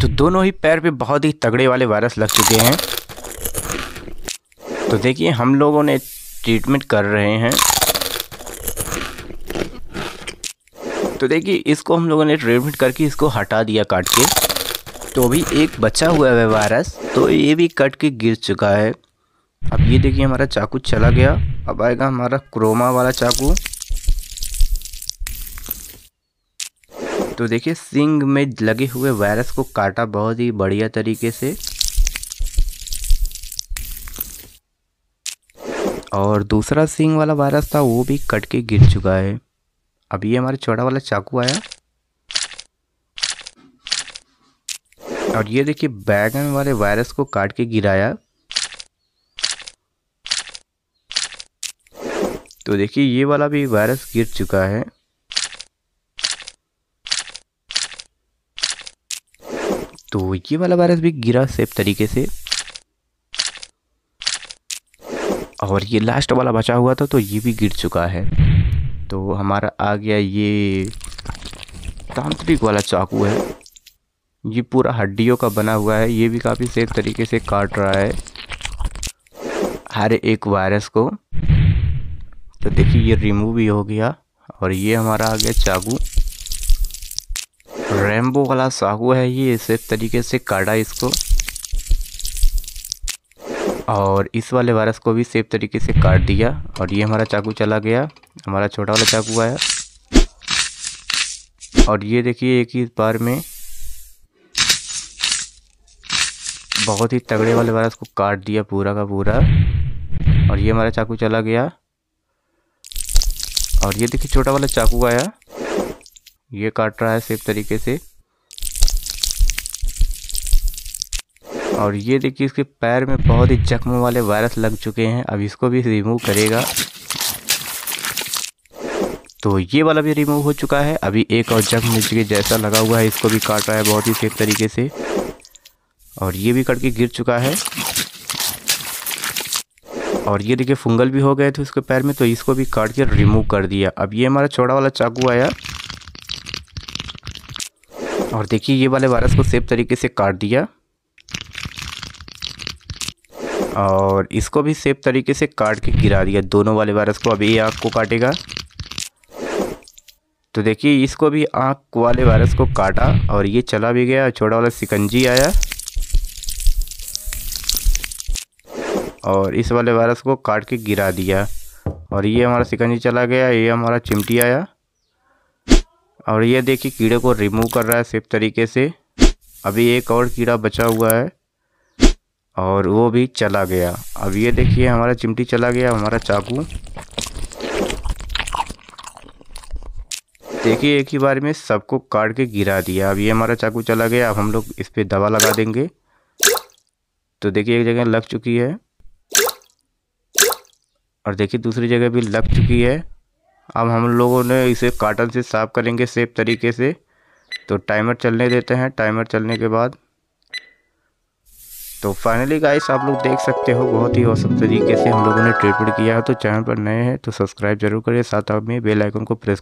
तो दोनों ही पैर पे बहुत ही तगड़े वाले वायरस लग चुके हैं। तो देखिए, हम लोगों ने ट्रीटमेंट कर रहे हैं। तो देखिए, इसको हम लोगों ने ट्रीटमेंट करके इसको हटा दिया काट के। तो अभी एक बचा हुआ है वायरस तो ये भी कट के गिर चुका है। अब ये देखिए, हमारा चाकू चला गया। अब आएगा हमारा क्रोमा वाला चाकू। तो देखिए, सिंग में लगे हुए वायरस को काटा बहुत ही बढ़िया तरीके से। और दूसरा सिंग वाला वायरस था, वो भी कट के गिर चुका है। अब ये हमारा छोटा वाला चाकू आया। और ये देखिए बैगन वाले वायरस को काट के गिराया। तो देखिए, ये वाला भी वायरस गिर चुका है। तो ये वाला वायरस भी गिरा सेफ़ तरीके से। और ये लास्ट वाला बचा हुआ था तो ये भी गिर चुका है। तो हमारा आ गया ये तांत्रिक वाला चाकू है। ये पूरा हड्डियों का बना हुआ है, ये भी काफ़ी सेफ़ तरीके से काट रहा है। हर एक वायरस को। तो देखिए, ये रिमूव भी हो गया, और ये हमारा आ गया चाकू। रेम्बो वाला चाकू है ये सेफ़ तरीके से काटा इसको। और इस वाले वायरस को भी सेफ़ तरीके से काट दिया। और ये हमारा चाकू चला गया। हमारा छोटा वाला चाकू आया। और ये देखिए एक ही बार में बहुत ही तगड़े वाले वायरस को काट दिया पूरा का पूरा। और ये हमारा चाकू चला गया। और ये देखिए छोटा वाला चाकू आया। ये काट रहा है सेफ़ तरीके से। और ये देखिए, इसके पैर में बहुत ही जख्म वाले वायरस लग चुके हैं। अब इसको भी रिमूव करेगा। तो ये वाला भी रिमूव हो चुका है। अभी एक और जख्म नीचे जैसा लगा हुआ है, इसको भी काट रहा है बहुत ही सेफ़ तरीके से। और ये भी कट के गिर चुका है। और ये देखिए फंगल भी हो गए थे उसके पैर में तो इसको भी काट के रिमूव कर दिया। अब ये हमारा छोटा वाला चाकू आया। और देखिए, ये वाले वायरस को सेफ़ तरीके से काट दिया। और इसको भी सेफ़ तरीके से काट के गिरा दिया। दोनों वाले वायरस को अब ये आँख को काटेगा। तो देखिए, इसको भी आँख वाले वायरस को काटा और ये चला भी गया। छोटा वाला सिकंजी आया। और इस वाले वायरस को काट के गिरा दिया। और ये हमारा सिकंजी चला गया, ये हमारा चिमटी आया। और ये देखिए, कीड़े को रिमूव कर रहा है सेफ़ तरीके से। अभी एक और कीड़ा बचा हुआ है और वो भी चला गया। अब ये देखिए, हमारा चिमटी चला गया, हमारा चाकू। देखिए, एक ही बार में सबको काट के गिरा दिया। अब ये हमारा चाकू चला गया, अब हम लोग इस पर दवा लगा देंगे। तो देखिए, एक जगह लग चुकी है। और देखिए, दूसरी जगह भी लग चुकी है। अब हम लोगों ने इसे काटन से साफ़ करेंगे सेफ़ तरीके से। तो टाइमर चलने देते हैं। टाइमर चलने के बाद तो फाइनली गाइस आप लोग देख सकते हो, बहुत ही औसम तरीके से हम लोगों ने ट्रीटमेंट किया है। तो चैनल पर नए हैं तो सब्सक्राइब ज़रूर करें साथ में बेल आइकन को प्रेस